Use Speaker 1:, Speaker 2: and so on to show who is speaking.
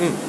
Speaker 1: Mm.